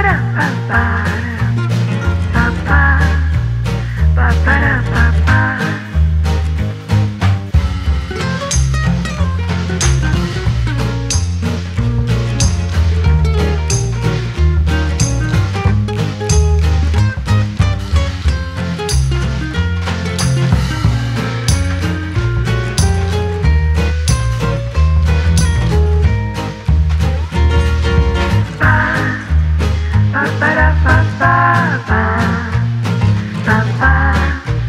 Ba-da-ba-ba-da.